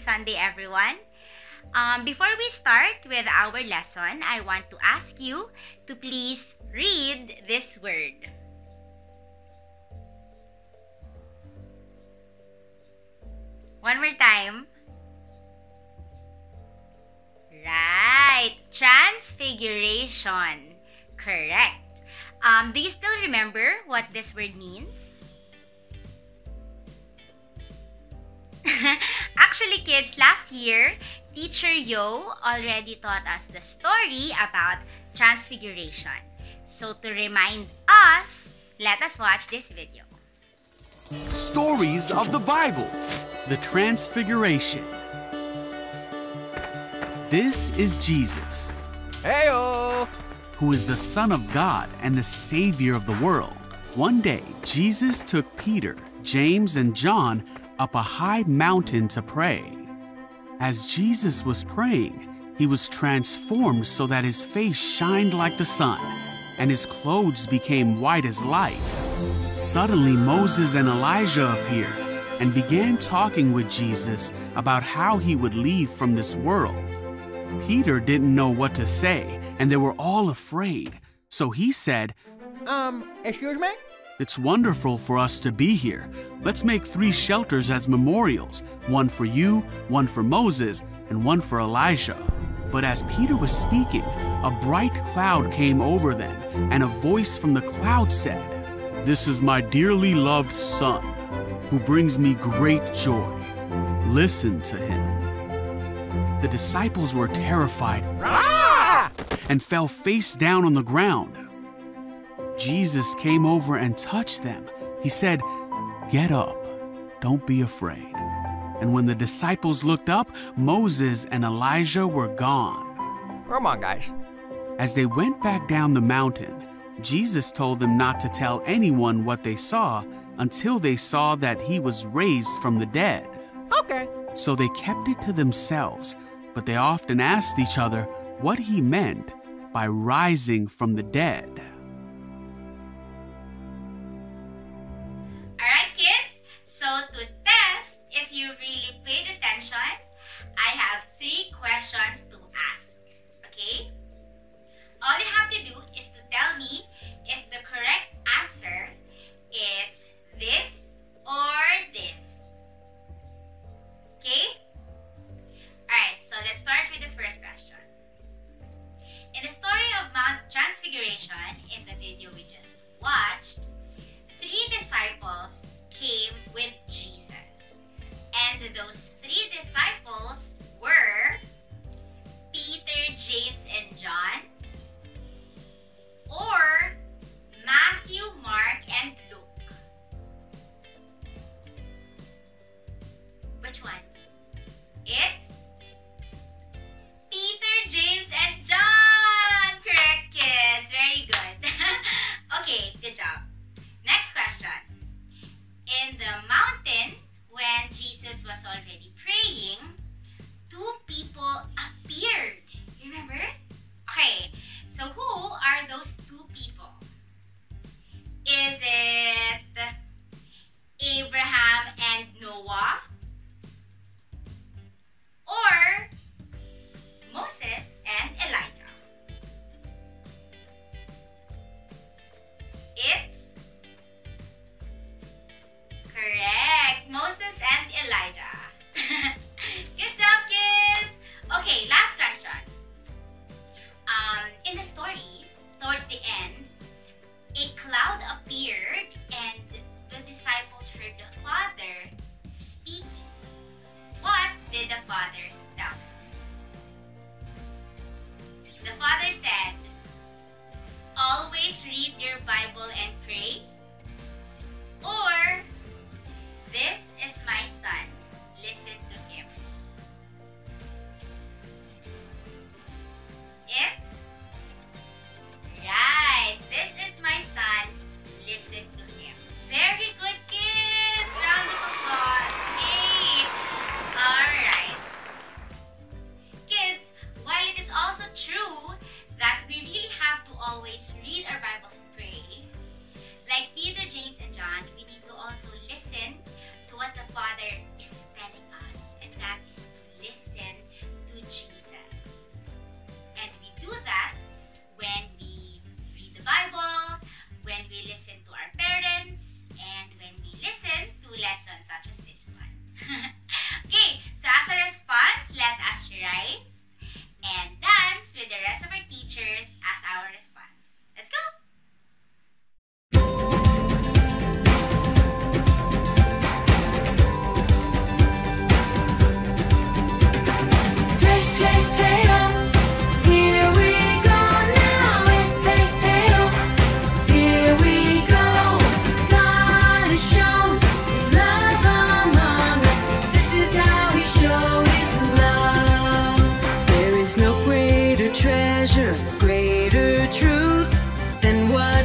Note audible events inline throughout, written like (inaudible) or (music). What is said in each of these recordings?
Sunday, everyone. Um, before we start with our lesson, I want to ask you to please read this word. One more time. Right. Transfiguration. Correct. Um, do you still remember what this word means? Actually, kids, last year, Teacher Yo already taught us the story about transfiguration. So to remind us, let us watch this video. Stories of the Bible. The Transfiguration. This is Jesus, Heyo! who is the Son of God and the Savior of the world. One day, Jesus took Peter, James, and John up a high mountain to pray. As Jesus was praying, he was transformed so that his face shined like the sun and his clothes became white as light. Suddenly, Moses and Elijah appeared and began talking with Jesus about how he would leave from this world. Peter didn't know what to say, and they were all afraid. So he said, Um, excuse me? It's wonderful for us to be here. Let's make three shelters as memorials one for you, one for Moses, and one for Elijah. But as Peter was speaking, a bright cloud came over them, and a voice from the cloud said, This is my dearly loved Son, who brings me great joy. Listen to him. The disciples were terrified and fell face down on the ground. Jesus came over and touched them. He said, Get up, don't be afraid. And when the disciples looked up, Moses and Elijah were gone. Come on, guys. As they went back down the mountain, Jesus told them not to tell anyone what they saw until they saw that he was raised from the dead. Okay. So they kept it to themselves, but they often asked each other what he meant by rising from the dead. I have three questions It's correct. Moses and Elijah. (laughs) Good job, kids. Okay, last question. Um, in the story, towards the end, a cloud appeared and the disciples heard the Father speaking. What did the Father tell them? The Father says, read your Bible and pray?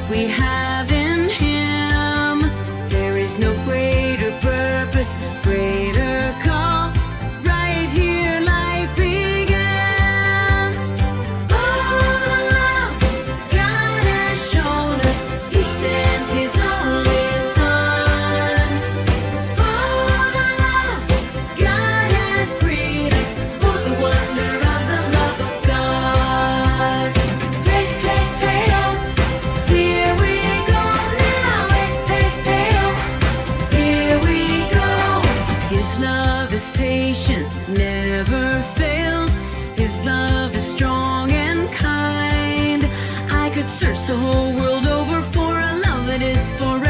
We have in Him. There is no greater purpose, greater the whole world over for a love that is forever.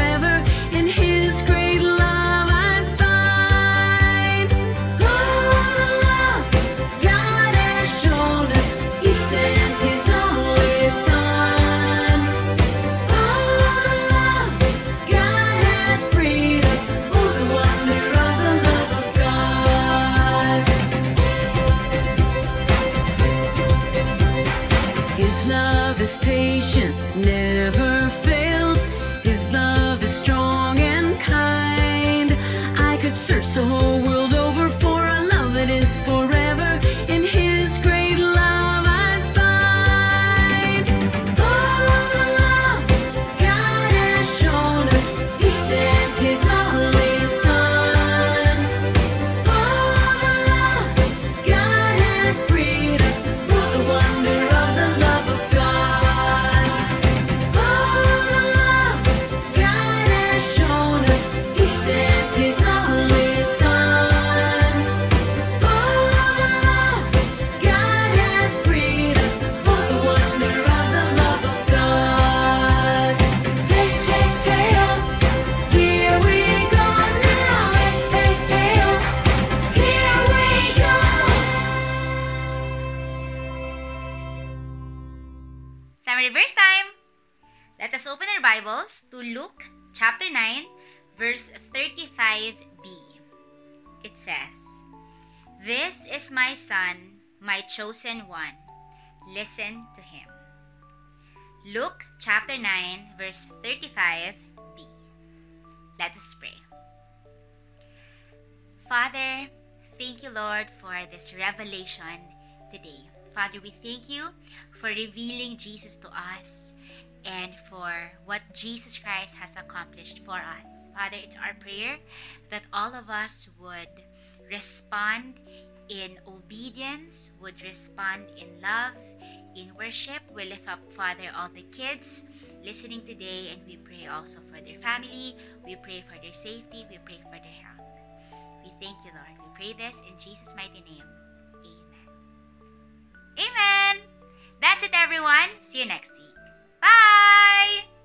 Never fails. His love is strong and kind. I could search the whole world over for a love that is forever. Luke chapter 9, verse 35b. It says, This is my son, my chosen one. Listen to him. Luke chapter 9, verse 35b. Let us pray. Father, thank you, Lord, for this revelation today. Father, we thank you for revealing Jesus to us and for what Jesus Christ has accomplished for us. Father, it's our prayer that all of us would respond in obedience, would respond in love, in worship. We lift up, Father, all the kids listening today, and we pray also for their family. We pray for their safety. We pray for their health. We thank you, Lord. We pray this in Jesus' mighty name. Amen. Amen. That's it, everyone. See you next week. Bye.